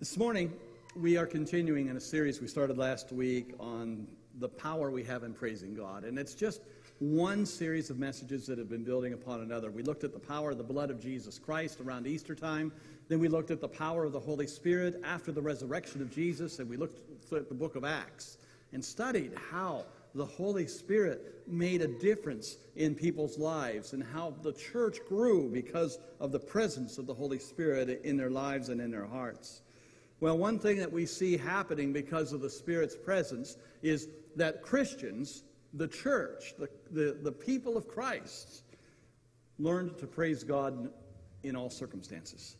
This morning, we are continuing in a series we started last week on the power we have in praising God. And it's just one series of messages that have been building upon another. We looked at the power of the blood of Jesus Christ around Easter time. Then we looked at the power of the Holy Spirit after the resurrection of Jesus. And we looked at the book of Acts and studied how the Holy Spirit made a difference in people's lives and how the church grew because of the presence of the Holy Spirit in their lives and in their hearts. Well, one thing that we see happening because of the Spirit's presence is that Christians, the church, the, the, the people of Christ, learned to praise God in all circumstances.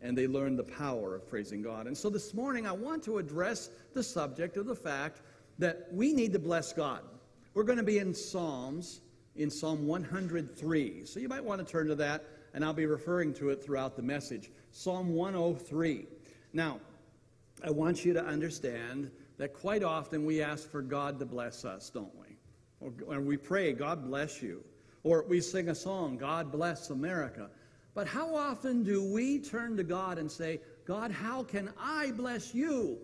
And they learned the power of praising God. And so this morning, I want to address the subject of the fact that we need to bless God. We're going to be in Psalms, in Psalm 103. So you might want to turn to that, and I'll be referring to it throughout the message. Psalm 103. Now, I want you to understand that quite often we ask for God to bless us, don't we? Or, we pray, God bless you. Or we sing a song, God bless America. But how often do we turn to God and say, God, how can I bless you?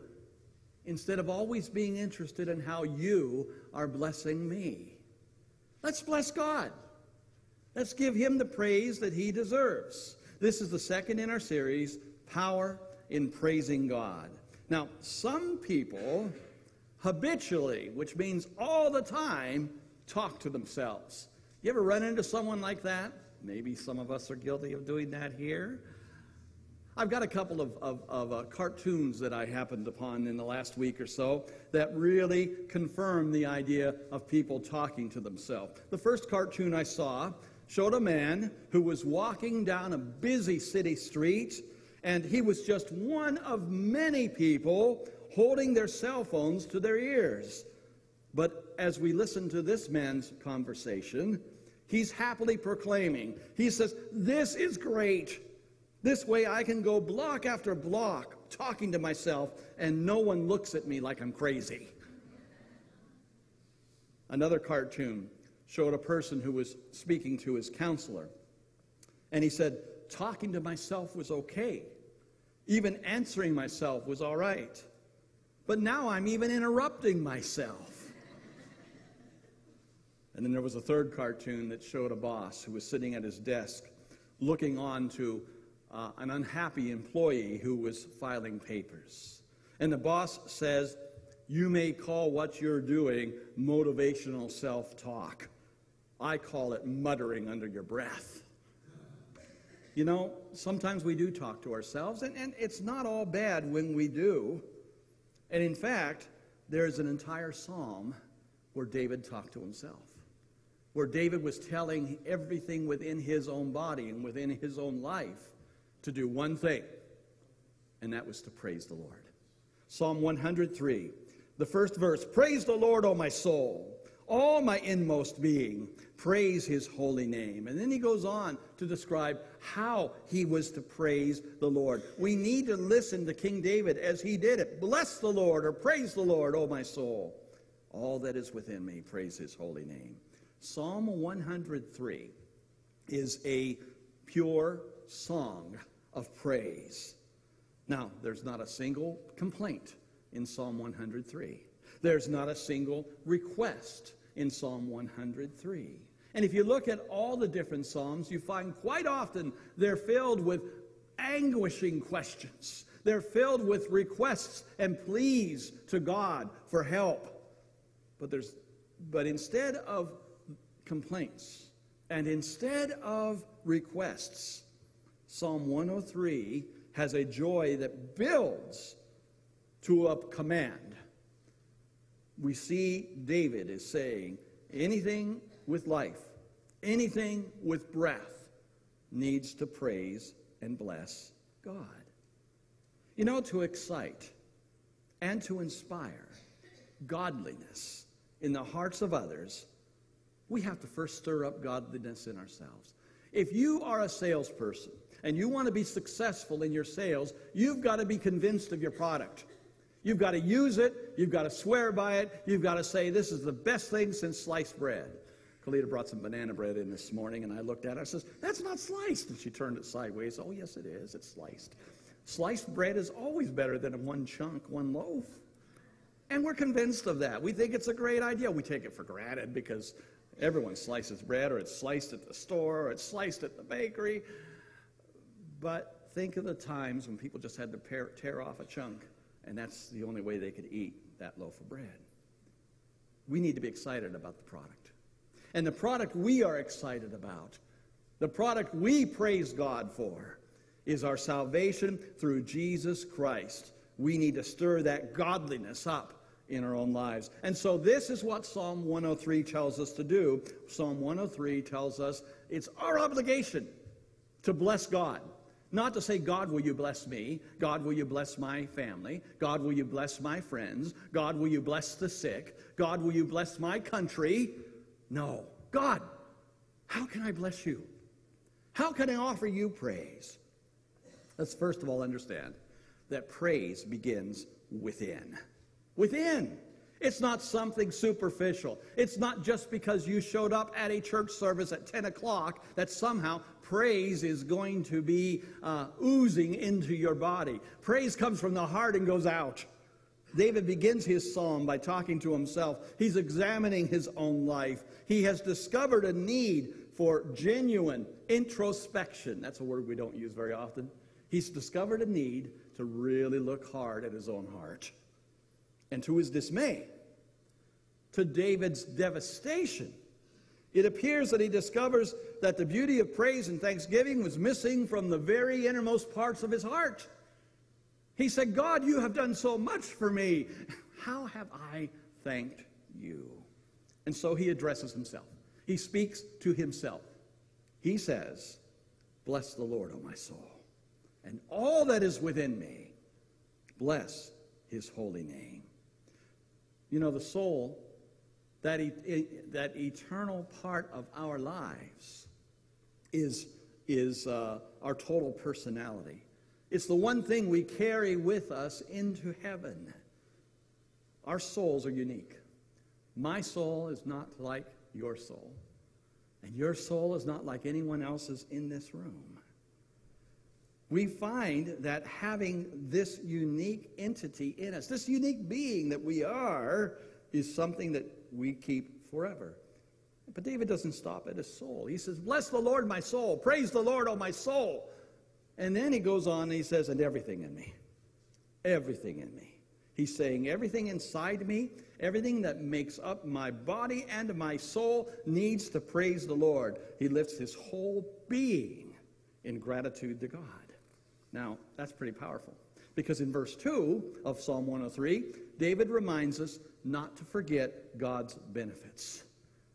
instead of always being interested in how you are blessing me. Let's bless God. Let's give him the praise that he deserves. This is the second in our series, Power in Praising God. Now, some people habitually, which means all the time, talk to themselves. You ever run into someone like that? Maybe some of us are guilty of doing that here. I've got a couple of, of, of uh, cartoons that I happened upon in the last week or so that really confirm the idea of people talking to themselves. The first cartoon I saw showed a man who was walking down a busy city street, and he was just one of many people holding their cell phones to their ears. But as we listen to this man's conversation, he's happily proclaiming, he says, This is great. This way I can go block after block talking to myself and no one looks at me like I'm crazy. Another cartoon showed a person who was speaking to his counselor. And he said, Talking to myself was okay. Even answering myself was all right. But now I'm even interrupting myself. And then there was a third cartoon that showed a boss who was sitting at his desk looking on to uh, an unhappy employee who was filing papers. And the boss says, You may call what you're doing motivational self talk. I call it muttering under your breath. You know, sometimes we do talk to ourselves, and, and it's not all bad when we do. And in fact, there's an entire psalm where David talked to himself, where David was telling everything within his own body and within his own life to do one thing, and that was to praise the Lord. Psalm 103, the first verse Praise the Lord, O my soul, all my inmost being, praise his holy name. And then he goes on to describe how he was to praise the Lord. We need to listen to King David as he did it. Bless the Lord, or praise the Lord, O my soul. All that is within me, praise his holy name. Psalm 103 is a pure song of praise. Now, there's not a single complaint in Psalm 103. There's not a single request in Psalm 103. And if you look at all the different Psalms, you find quite often they're filled with anguishing questions. They're filled with requests and pleas to God for help. But, there's, but instead of complaints and instead of requests, Psalm 103 has a joy that builds to a command. We see David is saying, anything with life, anything with breath needs to praise and bless God. You know, to excite and to inspire godliness in the hearts of others, we have to first stir up godliness in ourselves. If you are a salesperson and you want to be successful in your sales, you've got to be convinced of your product. You've got to use it. You've got to swear by it. You've got to say, this is the best thing since sliced bread. Kalita brought some banana bread in this morning, and I looked at it. I says, that's not sliced. And she turned it sideways. Oh, yes, it is. It's sliced. Sliced bread is always better than one chunk, one loaf. And we're convinced of that. We think it's a great idea. We take it for granted because everyone slices bread, or it's sliced at the store, or it's sliced at the bakery. But think of the times when people just had to tear off a chunk, and that's the only way they could eat that loaf of bread. We need to be excited about the product. And the product we are excited about, the product we praise God for, is our salvation through Jesus Christ. We need to stir that godliness up in our own lives. And so, this is what Psalm 103 tells us to do. Psalm 103 tells us it's our obligation to bless God. Not to say, God, will you bless me? God, will you bless my family? God, will you bless my friends? God, will you bless the sick? God, will you bless my country? No. God, how can I bless you? How can I offer you praise? Let's first of all understand that praise begins within. Within. It's not something superficial. It's not just because you showed up at a church service at 10 o'clock that somehow praise is going to be uh, oozing into your body. Praise comes from the heart and goes out. David begins his psalm by talking to himself. He's examining his own life. He has discovered a need for genuine introspection. That's a word we don't use very often. He's discovered a need to really look hard at his own heart. And to his dismay, to David's devastation, it appears that he discovers that the beauty of praise and thanksgiving was missing from the very innermost parts of his heart. He said, God, you have done so much for me. How have I thanked you? And so he addresses himself. He speaks to himself. He says, Bless the Lord, O my soul, and all that is within me. Bless his holy name. You know, the soul, that, e- that eternal part of our lives, is, is uh, our total personality. It's the one thing we carry with us into heaven. Our souls are unique. My soul is not like your soul, and your soul is not like anyone else's in this room. We find that having this unique entity in us, this unique being that we are, is something that we keep forever. But David doesn't stop at his soul. He says, Bless the Lord, my soul. Praise the Lord, O my soul. And then he goes on and he says, And everything in me. Everything in me. He's saying, Everything inside me, everything that makes up my body and my soul needs to praise the Lord. He lifts his whole being in gratitude to God. Now, that's pretty powerful. Because in verse 2 of Psalm 103, David reminds us not to forget God's benefits.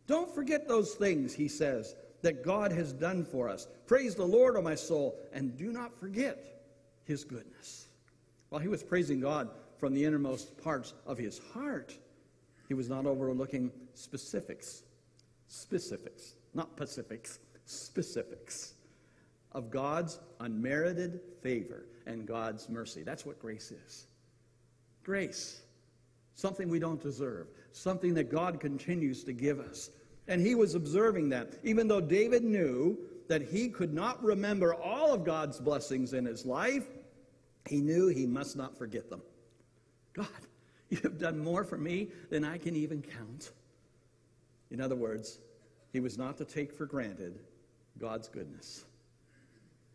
Don't forget those things, he says, that God has done for us. Praise the Lord, O my soul, and do not forget his goodness. While he was praising God from the innermost parts of his heart, he was not overlooking specifics. Specifics, not pacifics, specifics of God's unmerited favor and God's mercy. That's what grace is. Grace, something we don't deserve, something that God continues to give us. And he was observing that. Even though David knew that he could not remember all of God's blessings in his life, he knew he must not forget them. God, you have done more for me than I can even count. In other words, he was not to take for granted God's goodness.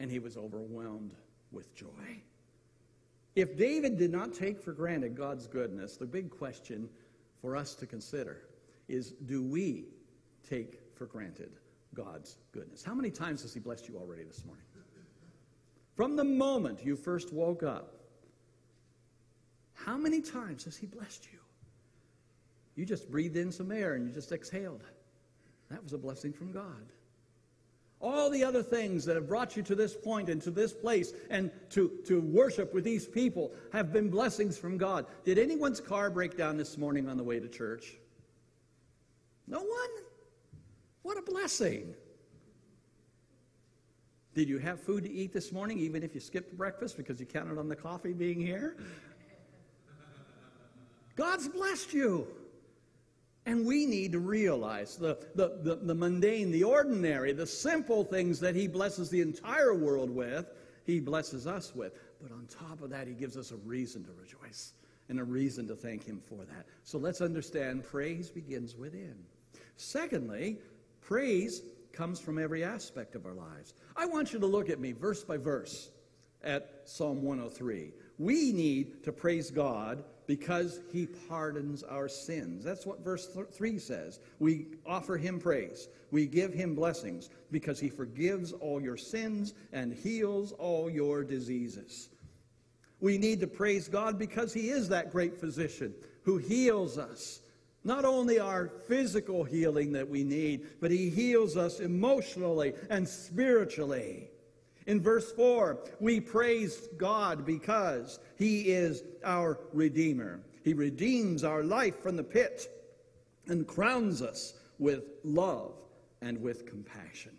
And he was overwhelmed with joy. If David did not take for granted God's goodness, the big question for us to consider is do we take for granted God's goodness. How many times has He blessed you already this morning? From the moment you first woke up, how many times has He blessed you? You just breathed in some air and you just exhaled. That was a blessing from God. All the other things that have brought you to this point and to this place and to, to worship with these people have been blessings from God. Did anyone's car break down this morning on the way to church? No one? What a blessing. Did you have food to eat this morning, even if you skipped breakfast because you counted on the coffee being here? God's blessed you. And we need to realize the, the, the, the, mundane, the ordinary, the simple things that He blesses the entire world with, He blesses us with. But on top of that, he gives us a reason to rejoice and a reason to thank him for that. So let's understand praise begins within. Secondly, praise comes from every aspect of our lives. I want you to look at me verse by verse at Psalm 103. We need to praise God because he pardons our sins. That's what verse 3 says. We offer him praise. We give him blessings because he forgives all your sins and heals all your diseases. We need to praise God because he is that great physician who heals us. Not only our physical healing that we need, but he heals us emotionally and spiritually. In verse 4, we praise God because He is our Redeemer. He redeems our life from the pit and crowns us with love and with compassion.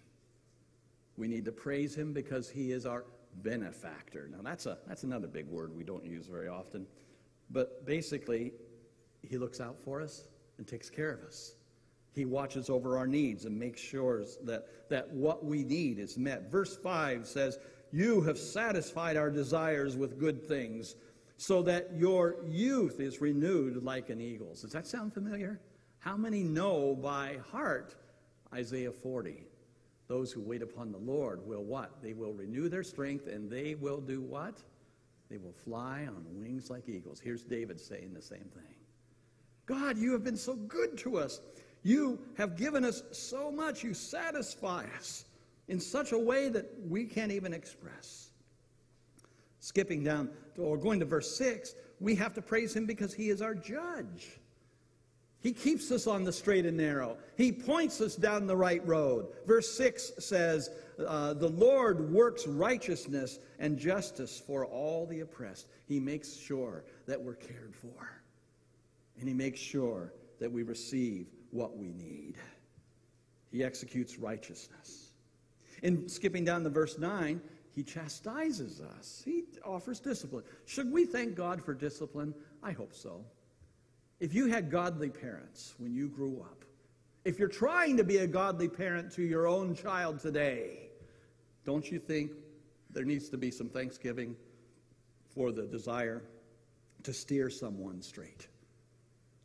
We need to praise Him because He is our benefactor. Now, that's, a, that's another big word we don't use very often. But basically, He looks out for us and takes care of us. He watches over our needs and makes sure that, that what we need is met. Verse 5 says, You have satisfied our desires with good things, so that your youth is renewed like an eagle's. Does that sound familiar? How many know by heart Isaiah 40? Those who wait upon the Lord will what? They will renew their strength and they will do what? They will fly on wings like eagles. Here's David saying the same thing. God, you have been so good to us. You have given us so much. You satisfy us in such a way that we can't even express. Skipping down, to, or going to verse 6, we have to praise him because he is our judge. He keeps us on the straight and narrow. He points us down the right road. Verse 6 says, uh, The Lord works righteousness and justice for all the oppressed. He makes sure that we're cared for. And He makes sure that we receive what we need. He executes righteousness. In skipping down to verse 9, he chastises us. He offers discipline. Should we thank God for discipline? I hope so. If you had godly parents when you grew up, if you're trying to be a godly parent to your own child today, don't you think there needs to be some thanksgiving for the desire to steer someone straight,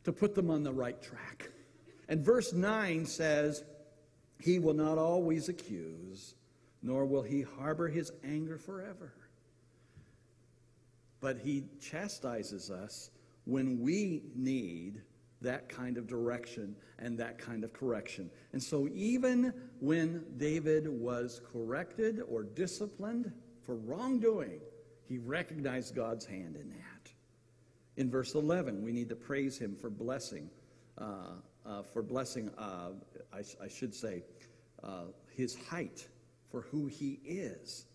to put them on the right track? And verse 9 says, He will not always accuse, nor will he harbor his anger forever. But he chastises us when we need that kind of direction and that kind of correction. And so, even when David was corrected or disciplined for wrongdoing, he recognized God's hand in that. In verse 11, we need to praise him for blessing uh, uh, for blessing, uh, I, I, should say, uh, his height for who he is.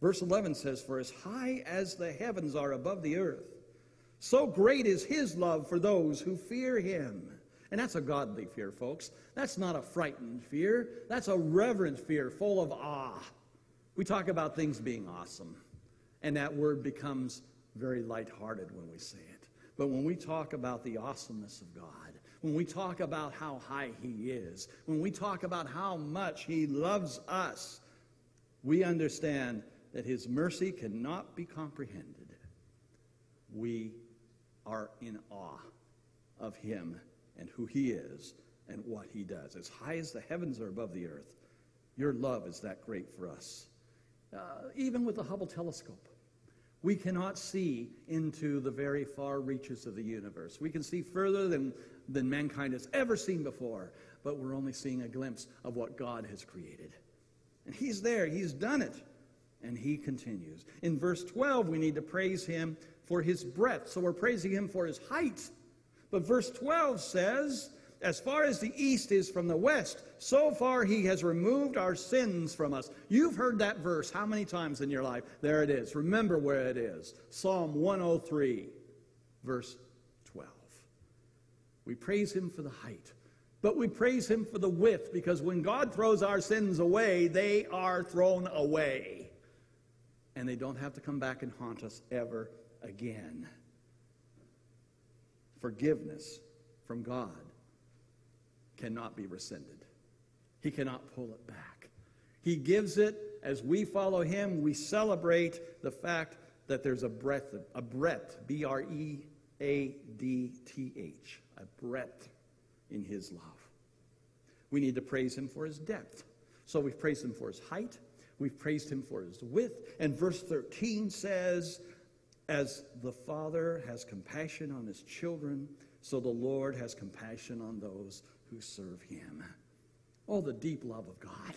Verse 11 says, For as high as the heavens are above the earth, so great is his love for those who fear him. And that's a godly fear, folks. That's not a frightened fear. That's a reverent fear, full of awe. We talk about things being awesome, and that word becomes very lighthearted when we say it. But when we talk about the awesomeness of God, when we talk about how high He is, when we talk about how much He loves us, we understand that His mercy cannot be comprehended. We are in awe of Him and who He is and what He does. As high as the heavens are above the earth, your love is that great for us. Uh, even with the Hubble telescope, we cannot see into the very far reaches of the universe. We can see further than than mankind has ever seen before, but we're only seeing a glimpse of what God has created. And He's there, He's done it. And He continues. In verse 12, we need to praise Him for His breadth. So we're praising Him for His height. But verse 12 says, As far as the east is from the west, so far He has removed our sins from us. You've heard that verse how many times in your life? There it is. Remember where it is Psalm 103, verse 12. we praise him for the height, but we praise him for the width because when God throws our sins away, they are thrown away. And they don't have to come back and haunt us ever again. Forgiveness from God cannot be rescinded, He cannot pull it back. He gives it as we follow Him. We celebrate the fact that there's a breadth, a breadth, B R E A D T H, a breadth in his love. We need to praise him for his depth. So we've praised him for his height, we've praised him for his width, and verse 13 says, As the Father has compassion on his children, so the Lord has compassion on those who serve him. Oh, the deep love of God.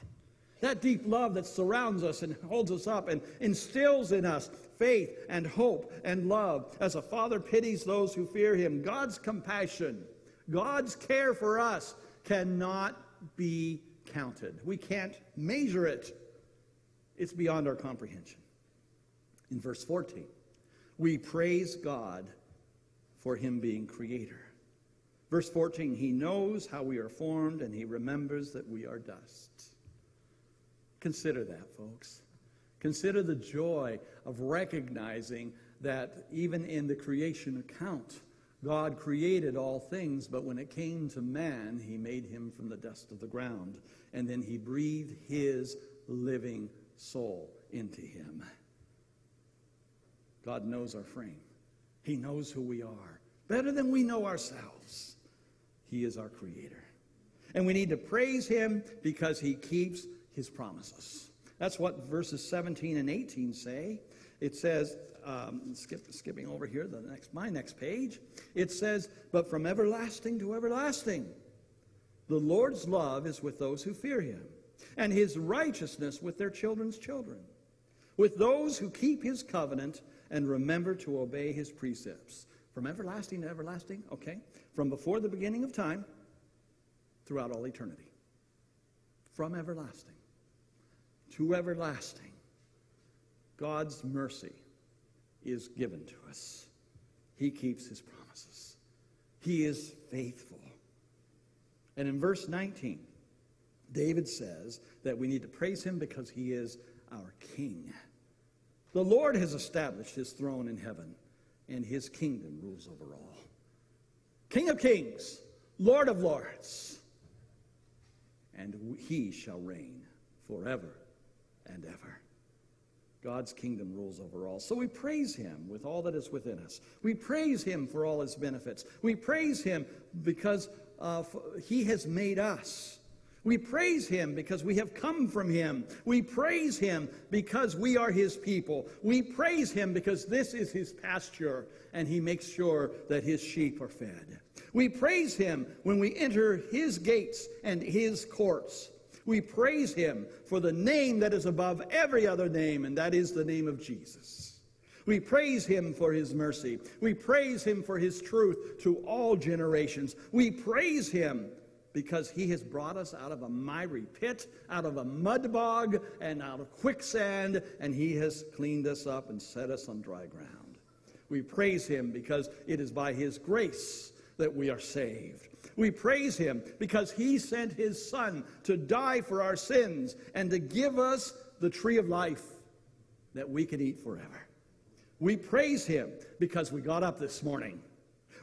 That deep love that surrounds us and holds us up and instills in us faith and hope and love as a father pities those who fear him. God's compassion, God's care for us cannot be counted. We can't measure it, it's beyond our comprehension. In verse 14, we praise God for him being creator. Verse 14, he knows how we are formed and he remembers that we are dust. Consider that, folks. Consider the joy of recognizing that even in the creation account, God created all things, but when it came to man, he made him from the dust of the ground, and then he breathed his living soul into him. God knows our frame, he knows who we are better than we know ourselves. He is our creator. And we need to praise him because he keeps his promises. That's what verses 17 and 18 say. It says, um, skip, skipping over here, the next, my next page, it says, But from everlasting to everlasting, the Lord's love is with those who fear him, and his righteousness with their children's children, with those who keep his covenant and remember to obey his precepts. From everlasting to everlasting, okay? From before the beginning of time throughout all eternity. From everlasting to everlasting, God's mercy is given to us. He keeps his promises. He is faithful. And in verse 19, David says that we need to praise him because he is our king. The Lord has established his throne in heaven, and his kingdom rules over all. King of kings, Lord of lords, and he shall reign forever and ever. God's kingdom rules over all. So we praise him with all that is within us. We praise him for all his benefits. We praise him because uh, he has made us. We praise him because we have come from him. We praise him because we are his people. We praise him because this is his pasture and he makes sure that his sheep are fed. We praise him when we enter his gates and his courts. We praise him for the name that is above every other name, and that is the name of Jesus. We praise him for his mercy. We praise him for his truth to all generations. We praise him because he has brought us out of a miry pit, out of a mud bog, and out of quicksand, and he has cleaned us up and set us on dry ground. We praise him because it is by his grace that we are saved. We praise him because he sent his son to die for our sins and to give us the tree of life that we can eat forever. We praise him because we got up this morning.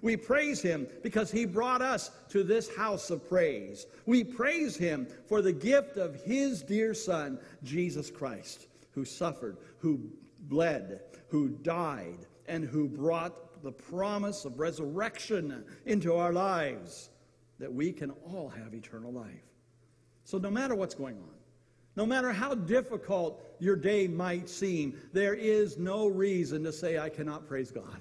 We praise him because he brought us to this house of praise. We praise him for the gift of his dear son, Jesus Christ, who suffered, who bled, who died, and who brought the promise of resurrection into our lives that we can all have eternal life. So, no matter what's going on, no matter how difficult your day might seem, there is no reason to say, I cannot praise God.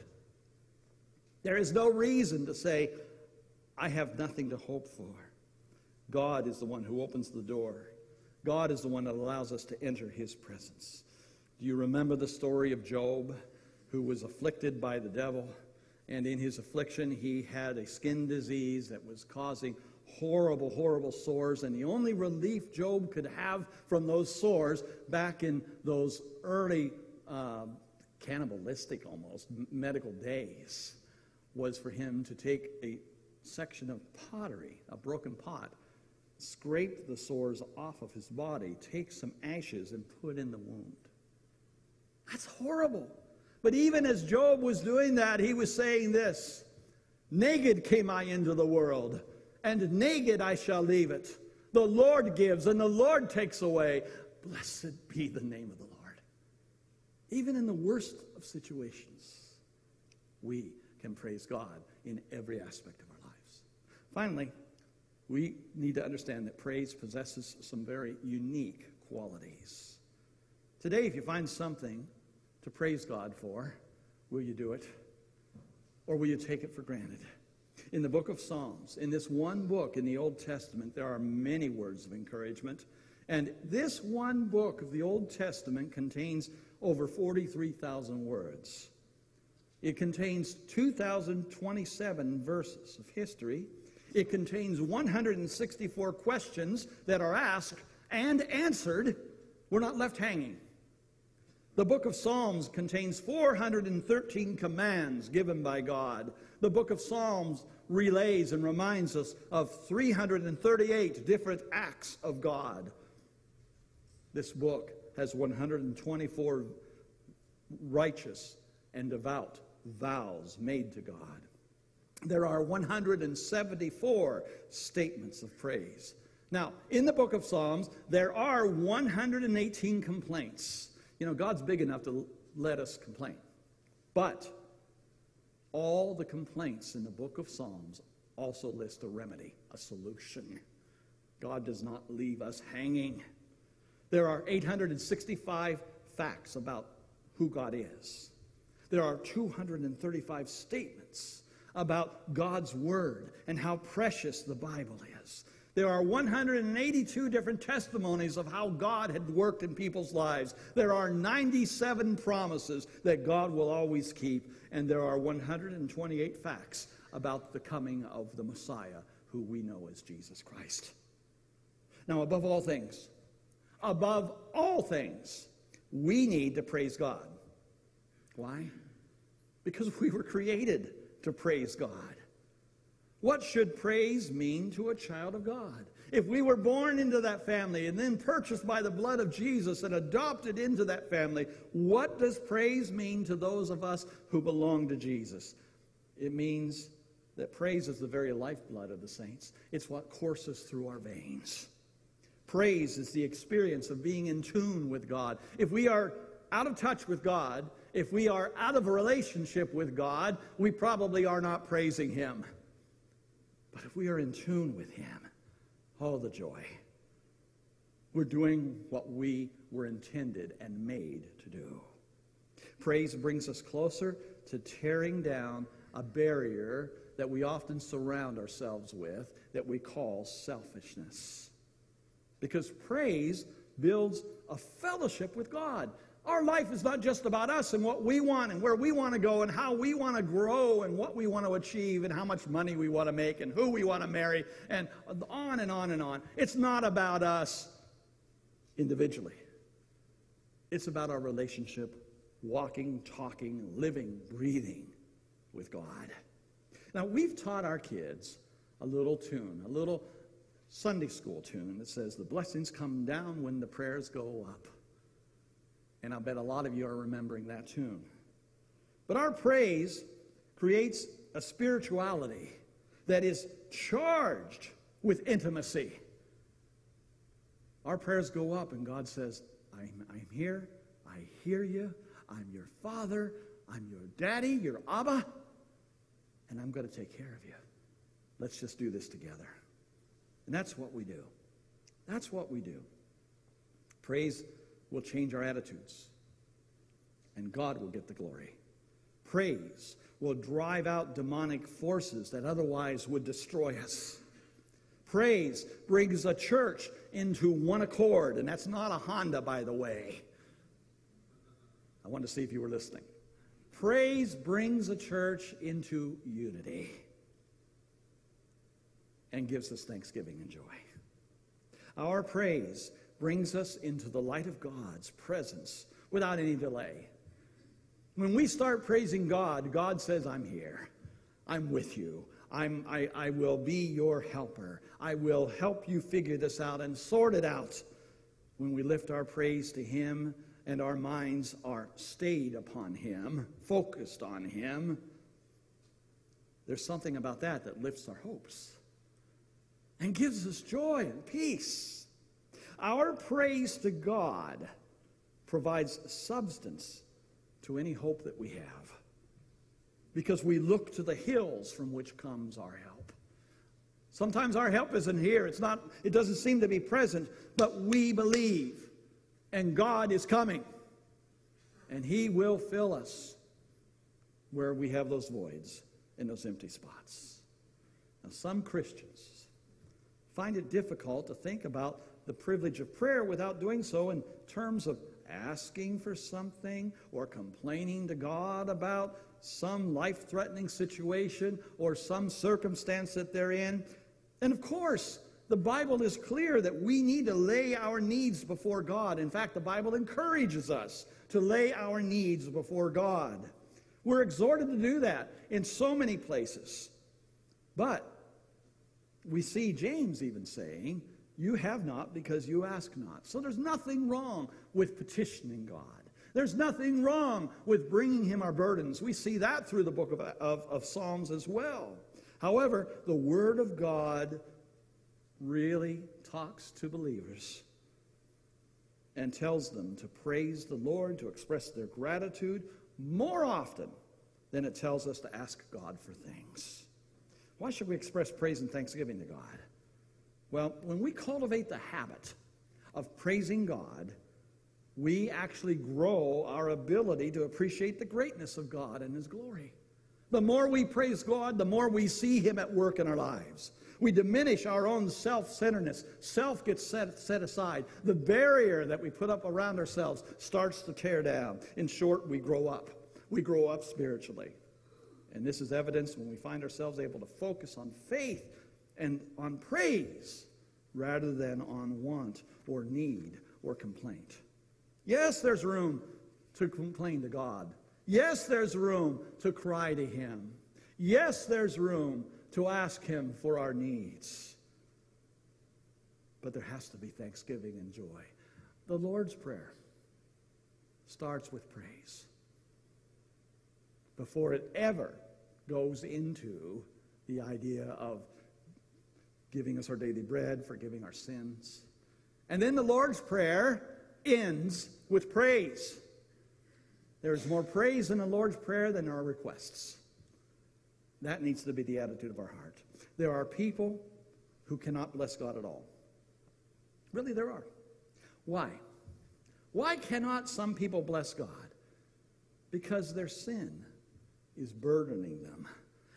There is no reason to say, I have nothing to hope for. God is the one who opens the door. God is the one that allows us to enter his presence. Do you remember the story of Job, who was afflicted by the devil? and in his affliction, he had a skin disease that was causing horrible, horrible sores. And the only relief Job could have from those sores back in those early uh, cannibalistic almost medical days was for him to take a section of pottery, a broken pot, scrape the sores off of his body, take some ashes, and put in the wound. That's horrible. But even as Job was doing that, he was saying this Naked came I into the world, and naked I shall leave it. The Lord gives, and the Lord takes away. Blessed be the name of the Lord. Even in the worst of situations, we can praise God in every aspect of our lives. Finally, we need to understand that praise possesses some very unique qualities. Today, if you find something to praise God for, will you do it? Or will you take it for granted? In the book of Psalms, in this one book in the Old Testament, there are many words of encouragement. And this one book of the Old Testament contains over 43,000 words. It contains 2,027 verses of history. It contains 164 questions that are asked and answered. We're not left hanging. The book of Psalms contains 413 commands given by God. The book of Psalms relays and reminds us of 338 different acts of God. This book has 124 righteous and devout vows made to God. There are 174 statements of praise. Now, in the book of Psalms, there are 118 complaints. You know, God's big enough to let us complain. But all the complaints in the book of Psalms also list a remedy, a solution. God does not leave us hanging. There are 865 facts about who God is. There are 235 statements about God's Word and how precious the Bible is. There are 182 different testimonies of how God had worked in people's lives. There are 97 promises that God will always keep. And there are 128 facts about the coming of the Messiah, who we know as Jesus Christ. Now, above all things, above all things, we need to praise God. Why? Because we were created to praise God. What should praise mean to a child of God? If we were born into that family and then purchased by the blood of Jesus and adopted into that family, what does praise mean to those of us who belong to Jesus? It means that praise is the very lifeblood of the saints, it's what courses through our veins. Praise is the experience of being in tune with God. If we are out of touch with God, if we are out of a relationship with God, we probably are not praising Him. But if we are in tune with Him, oh, the joy. We're doing what we were intended and made to do. Praise brings us closer to tearing down a barrier that we often surround ourselves with that we call selfishness. Because praise builds a fellowship with God. Our life is not just about us and what we want and where we want to go and how we want to grow and what we want to achieve and how much money we want to make and who we want to marry and on and on and on. It's not about us individually, it's about our relationship, walking, talking, living, breathing with God. Now, we've taught our kids a little tune, a little Sunday school tune that says, The blessings come down when the prayers go up. And I bet a lot of you are remembering that tune. But our praise creates a spirituality that is charged with intimacy. Our prayers go up, and God says, I'm, I'm here, I hear you, I'm your father, I'm your daddy, your Abba, and I'm going to take care of you. Let's just do this together. And that's what we do. That's what we do. Praise will change our attitudes, and God will get the glory. Praise will drive out demonic forces that otherwise would destroy us. Praise brings a church into one accord, and that's not a Honda, by the way. I wanted to see if you were listening. Praise brings a church into unity and gives us thanksgiving and joy. Our praise brings us into the light of God's presence without any delay. When we start praising God, God says, I'm here. I'm with you. I'm, I, I will be your helper. I will help you figure this out and sort it out. When we lift our praise to Him and our minds are stayed upon Him, focused on Him, there's something about that that lifts our hopes and gives us joy and peace. Our praise to God provides substance to any hope that we have. Because we look to the hills from which comes our help. Sometimes our help isn't here. It's not, it doesn't seem to be present, but we believe. And God is coming. And He will fill us where we have those voids and those empty spots. Now, some Christians find it difficult to think about the privilege of prayer without doing so in terms of asking for something or complaining to God about some life threatening situation or some circumstance that they're in. And of course, the Bible is clear that we need to lay our needs before God. In fact, the Bible encourages us to lay our needs before God. We're exhorted to do that in so many places. But we see James even saying, You have not because you ask not. So there's nothing wrong with petitioning God. There's nothing wrong with bringing him our burdens. We see that through the book of, of, of Psalms as well. However, the Word of God really talks to believers and tells them to praise the Lord, to express their gratitude more often than it tells us to ask God for things. Why should we express praise and thanksgiving to God? Well, when we cultivate the habit of praising God, we actually grow our ability to appreciate the greatness of God and His glory. The more we praise God, the more we see Him at work in our lives. We diminish our own self centeredness. Self gets set, set aside. The barrier that we put up around ourselves starts to tear down. In short, we grow up. We grow up spiritually. And this is evidence when we find ourselves able to focus on faith and on praise rather than on want or need or complaint. Yes, there's room to complain to God. Yes, there's room to cry to Him. Yes, there's room to ask Him for our needs. But there has to be thanksgiving and joy. The Lord's Prayer starts with praise before it ever goes into the idea of giving us our daily bread, forgiving our sins. And then the Lord's Prayer ends with praise. There's more praise in the Lord's Prayer than our requests. That needs to be the attitude of our heart. There are people who cannot bless God at all. Really, there are. Why? Why cannot some people bless God? Because their sin is burdening them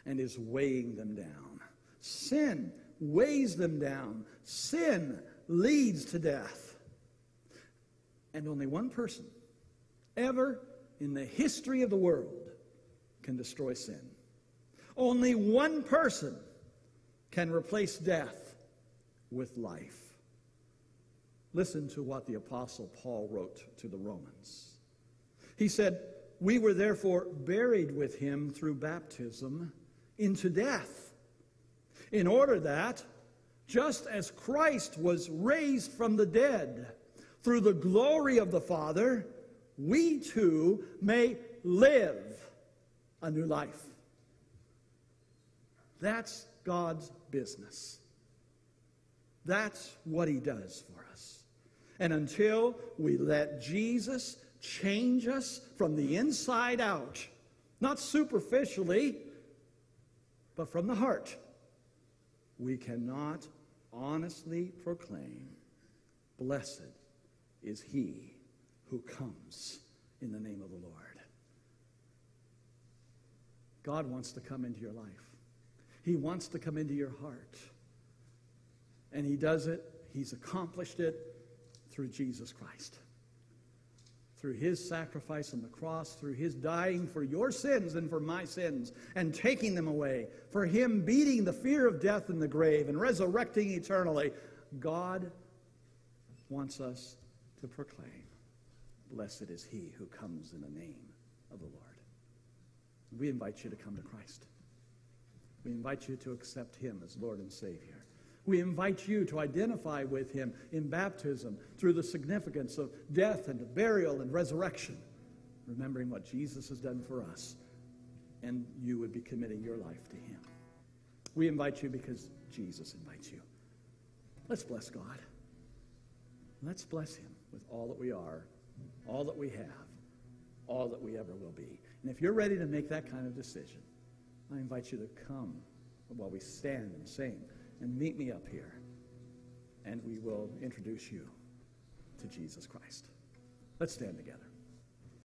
and is weighing them down. Sin weighs them down. Sin leads to death. And only one person ever in the history of the world can destroy sin. Only one person can replace death with life. Listen to what the Apostle Paul wrote to the Romans. He said, We were therefore buried with him through baptism into death, in order that, just as Christ was raised from the dead through the glory of the Father, we too may live a new life. That's God's business. That's what He does for us. And until we let Jesus change us from the inside out, not superficially, but from the heart, we cannot honestly proclaim, Blessed is He who comes in the name of the Lord. God wants to come into your life. He wants to come into your heart. And He does it, He's accomplished it through Jesus Christ. Through His sacrifice on the cross, through His dying for your sins and for my sins, and taking them away, for Him beating the fear of death in the grave and resurrecting eternally, God wants us to proclaim, Blessed is He who comes in the name of the Lord. We invite you to come to Christ. We invite you to accept him as Lord and Savior. We invite you to identify with him in baptism through the significance of death and burial and resurrection, remembering what Jesus has done for us, and you would be committing your life to him. We invite you because Jesus invites you. Let's bless God. Let's bless him with all that we are, all that we have, all that we ever will be. And if you're ready to make that kind of decision, I invite you to come while we stand and sing and meet me up here, and we will introduce you to Jesus Christ. Let's stand together.